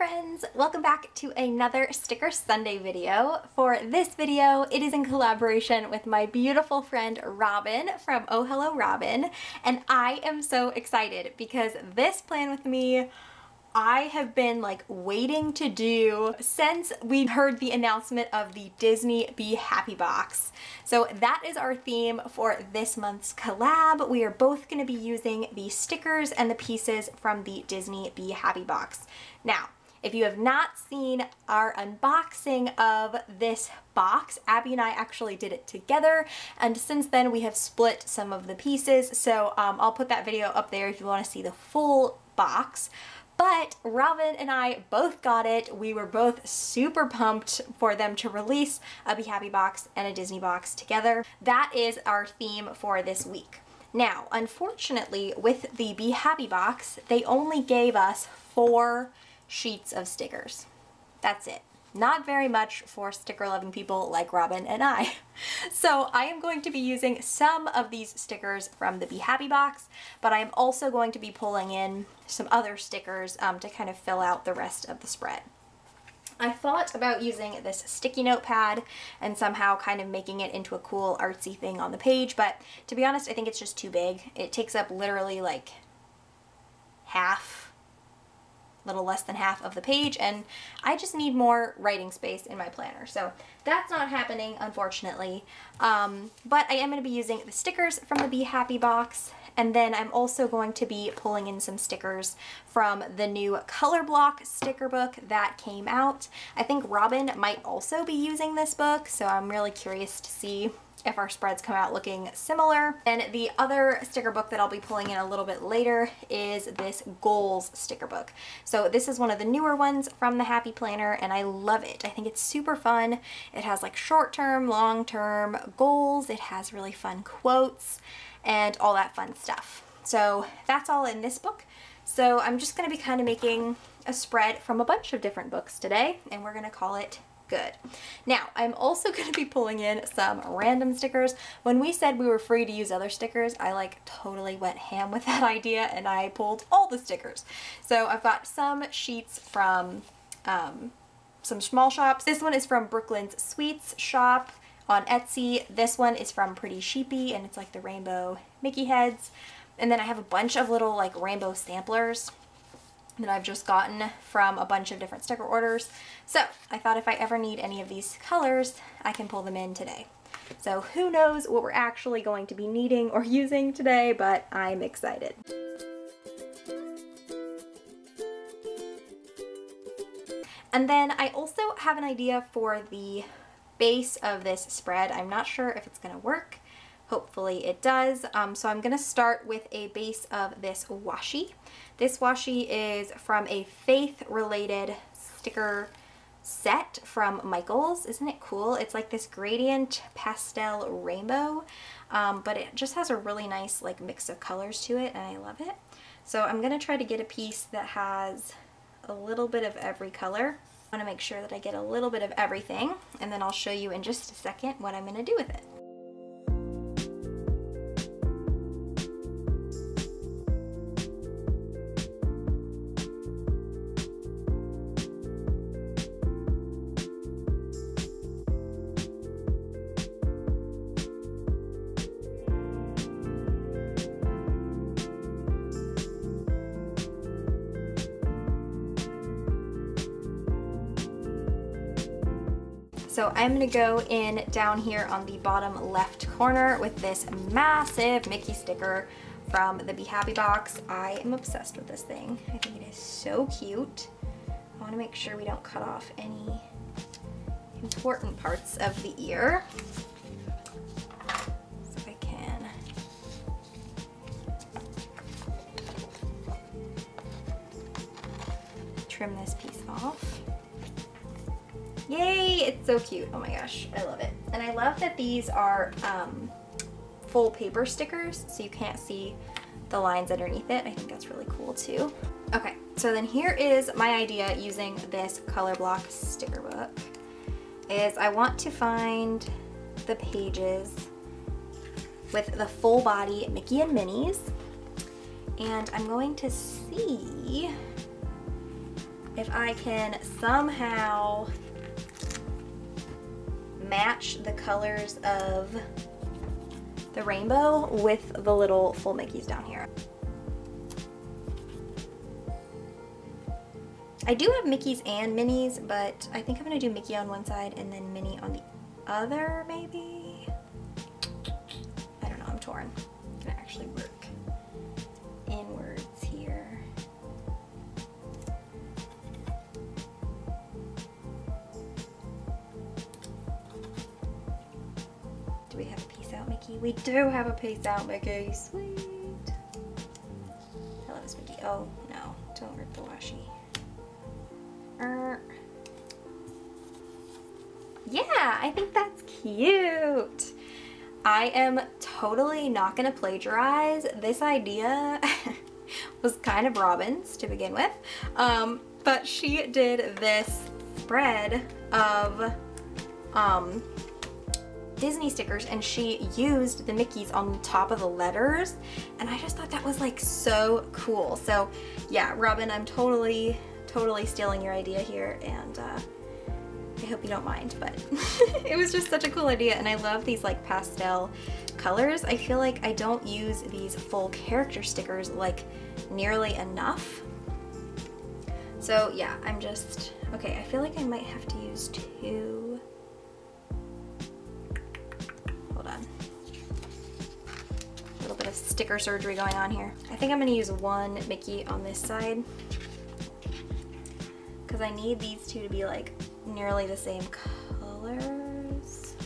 friends! Welcome back to another Sticker Sunday video. For this video, it is in collaboration with my beautiful friend Robin from Oh Hello Robin, and I am so excited because this plan with me I have been like waiting to do since we heard the announcement of the Disney Be Happy Box. So that is our theme for this month's collab. We are both going to be using the stickers and the pieces from the Disney Be Happy Box. Now, if you have not seen our unboxing of this box, Abby and I actually did it together and since then we have split some of the pieces so um, I'll put that video up there if you want to see the full box. But Robin and I both got it. We were both super pumped for them to release a Be Happy box and a Disney box together. That is our theme for this week. Now, unfortunately, with the Be Happy box, they only gave us four sheets of stickers. That's it. Not very much for sticker loving people like Robin and I. So I am going to be using some of these stickers from the Be Happy box, but I am also going to be pulling in some other stickers um, to kind of fill out the rest of the spread. I thought about using this sticky note pad and somehow kind of making it into a cool artsy thing on the page, but to be honest, I think it's just too big. It takes up literally like half little less than half of the page and I just need more writing space in my planner. So that's not happening unfortunately. Um, but I am going to be using the stickers from the Be Happy box and then I'm also going to be pulling in some stickers from the new Color Block sticker book that came out. I think Robin might also be using this book so I'm really curious to see if our spreads come out looking similar. And the other sticker book that I'll be pulling in a little bit later is this goals sticker book. So this is one of the newer ones from the Happy Planner and I love it. I think it's super fun. It has like short-term, long-term goals. It has really fun quotes and all that fun stuff. So that's all in this book. So I'm just going to be kind of making a spread from a bunch of different books today and we're going to call it good. Now, I'm also going to be pulling in some random stickers. When we said we were free to use other stickers, I like totally went ham with that idea and I pulled all the stickers. So I've got some sheets from um, some small shops. This one is from Brooklyn's Sweets shop on Etsy. This one is from Pretty Sheepy and it's like the rainbow Mickey heads. And then I have a bunch of little like rainbow samplers that I've just gotten from a bunch of different sticker orders. So I thought if I ever need any of these colors, I can pull them in today. So who knows what we're actually going to be needing or using today, but I'm excited. And then I also have an idea for the base of this spread. I'm not sure if it's going to work. Hopefully it does. Um, so I'm going to start with a base of this washi. This washi is from a faith-related sticker set from Michaels. Isn't it cool? It's like this gradient pastel rainbow, um, but it just has a really nice like mix of colors to it and I love it. So I'm going to try to get a piece that has a little bit of every color. I want to make sure that I get a little bit of everything and then I'll show you in just a second what I'm going to do with it. So I'm gonna go in down here on the bottom left corner with this massive Mickey sticker from the Be Happy box. I am obsessed with this thing. I think it is so cute. I wanna make sure we don't cut off any important parts of the ear. So I can trim this piece off. Yay, it's so cute. Oh my gosh, I love it. And I love that these are um, full paper stickers, so you can't see the lines underneath it. I think that's really cool too. Okay, so then here is my idea using this color block sticker book, is I want to find the pages with the full body Mickey and Minnie's. And I'm going to see if I can somehow match the colors of the rainbow with the little full Mickeys down here. I do have Mickeys and Minnies, but I think I'm gonna do Mickey on one side and then Minnie on the other, maybe? I don't know, I'm torn. It's gonna actually Mickey? We do have a peace out Mickey, sweet. I love Mickey. Oh no, don't rip the washi. Er. Yeah, I think that's cute. I am totally not gonna plagiarize. This idea was kind of Robin's to begin with, um, but she did this spread of um, Disney stickers and she used the Mickeys on the top of the letters and I just thought that was like so cool. So yeah, Robin, I'm totally, totally stealing your idea here and uh, I hope you don't mind, but it was just such a cool idea and I love these like pastel colors. I feel like I don't use these full character stickers like nearly enough. So yeah, I'm just, okay, I feel like I might have to use two sticker surgery going on here. I think I'm gonna use one Mickey on this side because I need these two to be like nearly the same colors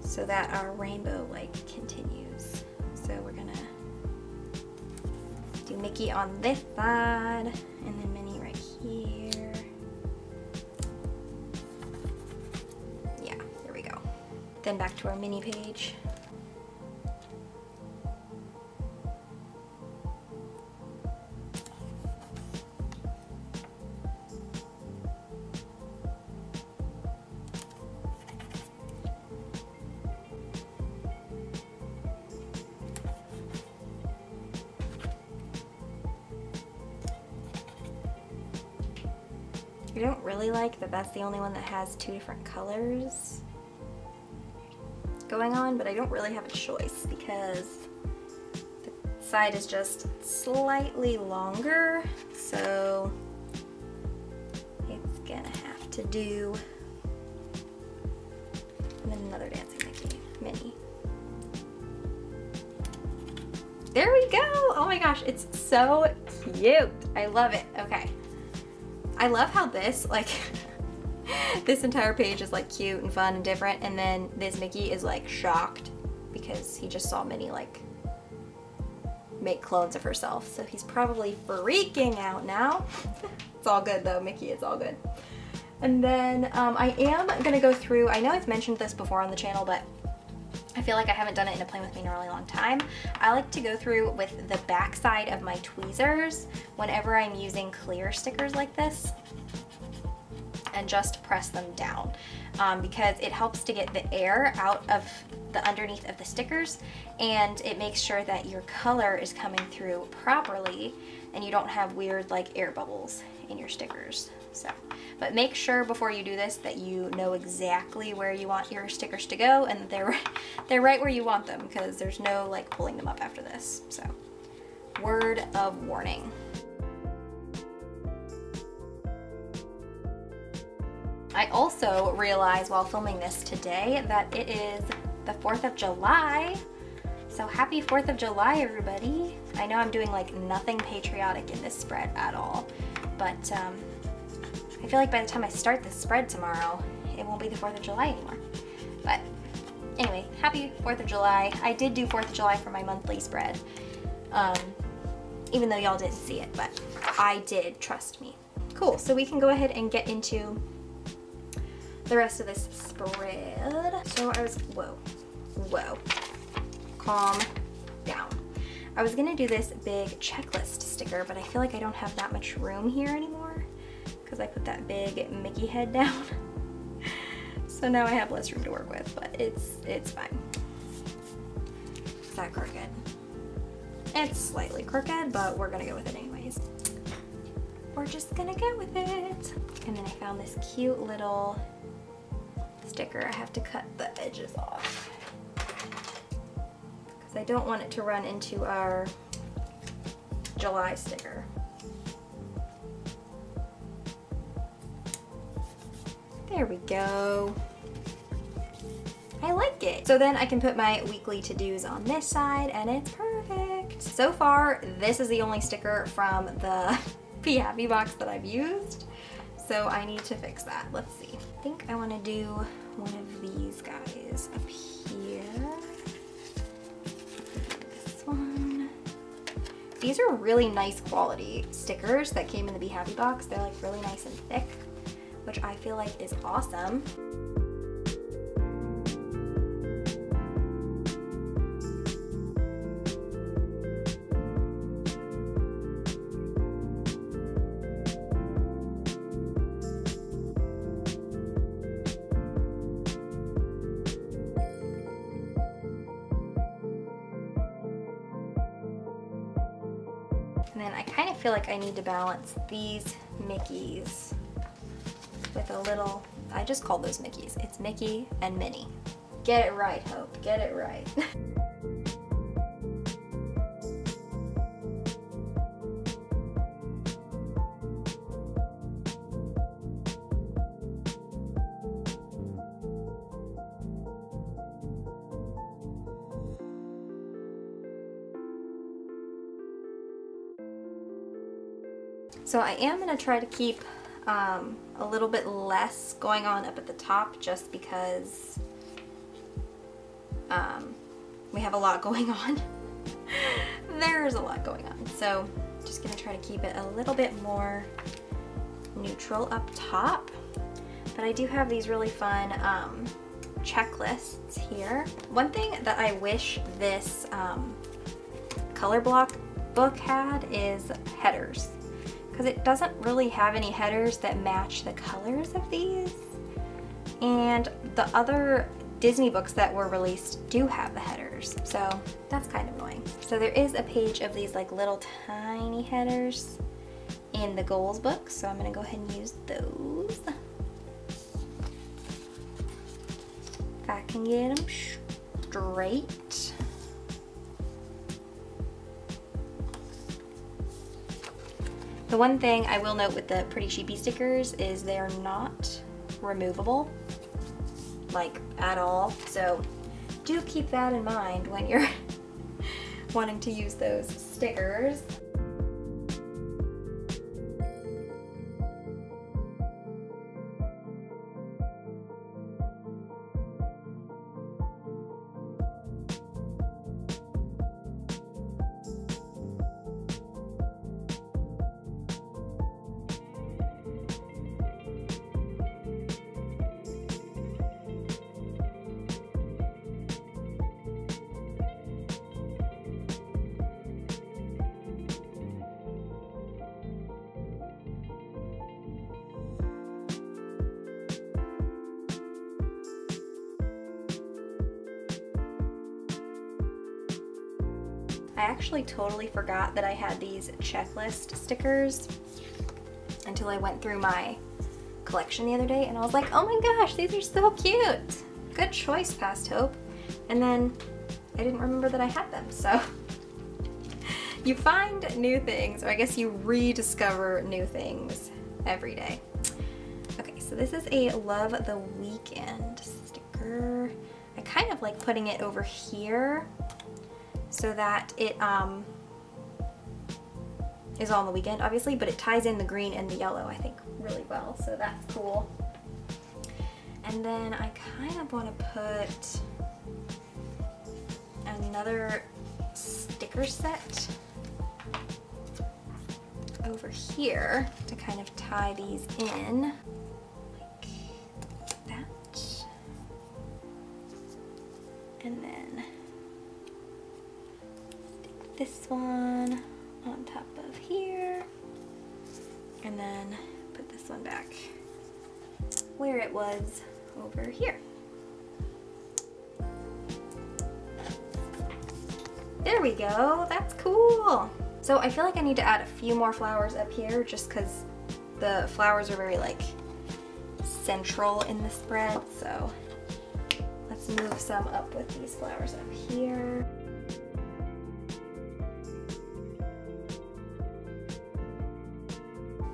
so that our rainbow like continues. So we're gonna do Mickey on this side Then back to our Minnie page. I don't really like that that's the only one that has two different colors going on, but I don't really have a choice because the side is just slightly longer, so it's gonna have to do and then another dancing Mickey Minnie. There we go! Oh my gosh, it's so cute. I love it. Okay. I love how this, like, this entire page is like cute and fun and different and then this Mickey is like shocked because he just saw Minnie like make clones of herself. So he's probably freaking out now. It's all good though. Mickey it's all good. And then um, I am gonna go through I know I've mentioned this before on the channel but I feel like I haven't done it in a Plan With Me in a really long time. I like to go through with the back side of my tweezers whenever I'm using clear stickers like this and just press them down um, because it helps to get the air out of the underneath of the stickers and it makes sure that your color is coming through properly and you don't have weird like air bubbles in your stickers. So, but make sure before you do this that you know exactly where you want your stickers to go and they're they're right where you want them because there's no like pulling them up after this. So, word of warning. I also realized while filming this today that it is the 4th of July. So happy 4th of July, everybody. I know I'm doing like nothing patriotic in this spread at all, but um, I feel like by the time I start this spread tomorrow, it won't be the 4th of July anymore. But anyway, happy 4th of July. I did do 4th of July for my monthly spread, um, even though y'all didn't see it, but I did, trust me. Cool, so we can go ahead and get into the rest of this spread. So I was, whoa, whoa, calm down. I was gonna do this big checklist sticker, but I feel like I don't have that much room here anymore because I put that big Mickey head down. so now I have less room to work with, but it's, it's fine. Is that crooked? It's slightly crooked, but we're gonna go with it anyways. we're just gonna go with it. And then I found this cute little sticker. I have to cut the edges off because I don't want it to run into our July sticker. There we go. I like it. So then I can put my weekly to-dos on this side and it's perfect. So far, this is the only sticker from the Be Happy box that I've used. So I need to fix that. Let's see. I think I want to do one of these guys up here. This one. These are really nice quality stickers that came in the Be Happy box. They're like really nice and thick, which I feel like is awesome. Feel like I need to balance these Mickeys with a little, I just call those Mickeys. It's Mickey and Minnie. Get it right, Hope, get it right. So I am going to try to keep um, a little bit less going on up at the top just because um, we have a lot going on. There's a lot going on. So just going to try to keep it a little bit more neutral up top. But I do have these really fun um, checklists here. One thing that I wish this um, color block book had is headers because it doesn't really have any headers that match the colors of these. And the other Disney books that were released do have the headers, so that's kind of annoying. So there is a page of these like little tiny headers in the goals book, so I'm gonna go ahead and use those. If I can get them straight. The one thing I will note with the Pretty Sheepy stickers is they're not removable, like at all. So do keep that in mind when you're wanting to use those stickers. I actually totally forgot that I had these checklist stickers until I went through my collection the other day and I was like, oh my gosh, these are so cute. Good choice, Past Hope. And then I didn't remember that I had them, so. you find new things, or I guess you rediscover new things every day. Okay, so this is a Love the Weekend sticker. I kind of like putting it over here so that it um, is on the weekend, obviously, but it ties in the green and the yellow, I think, really well, so that's cool. And then I kind of want to put another sticker set over here to kind of tie these in. There we go, that's cool. So I feel like I need to add a few more flowers up here just because the flowers are very like central in the spread, so let's move some up with these flowers up here.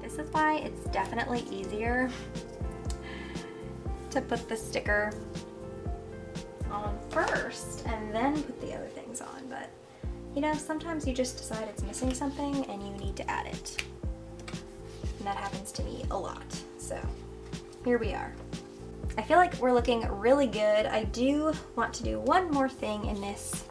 This is why it's definitely easier to put the sticker on first and then put the other things on, but you know, sometimes you just decide it's missing something and you need to add it. And that happens to me a lot, so here we are. I feel like we're looking really good. I do want to do one more thing in this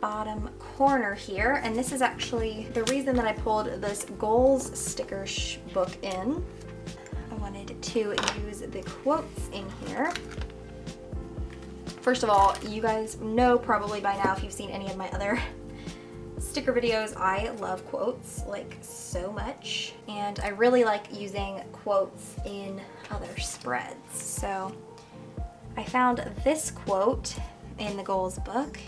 bottom corner here, and this is actually the reason that I pulled this goals sticker book in. I wanted to use the quotes in here. First of all, you guys know probably by now if you've seen any of my other sticker videos, I love quotes like so much and I really like using quotes in other spreads. So I found this quote in the goals book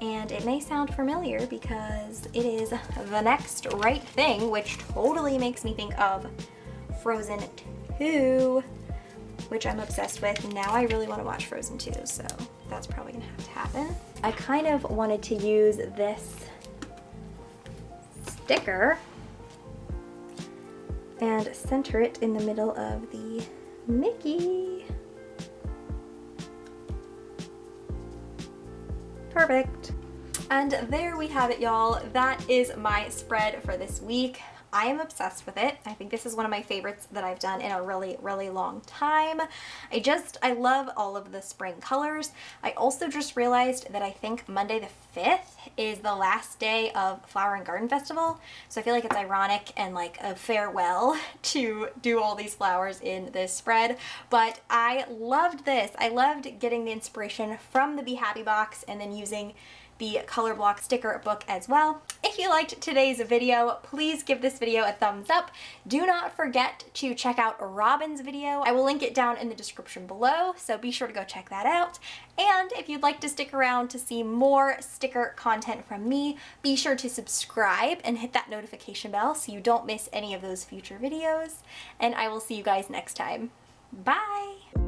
and it may sound familiar because it is the next right thing which totally makes me think of Frozen 2 which I'm obsessed with. Now I really want to watch Frozen 2, so that's probably gonna have to happen. I kind of wanted to use this sticker and center it in the middle of the Mickey. Perfect. And there we have it, y'all. That is my spread for this week. I am obsessed with it. I think this is one of my favorites that I've done in a really, really long time. I just, I love all of the spring colors. I also just realized that I think Monday the 5th is the last day of Flower and Garden Festival. So I feel like it's ironic and like a farewell to do all these flowers in this spread. But I loved this. I loved getting the inspiration from the Be Happy box and then using the color block sticker book as well. If you liked today's video, please give this video a thumbs up. Do not forget to check out Robin's video. I will link it down in the description below, so be sure to go check that out. And if you'd like to stick around to see more sticker content from me, be sure to subscribe and hit that notification bell so you don't miss any of those future videos. And I will see you guys next time. Bye!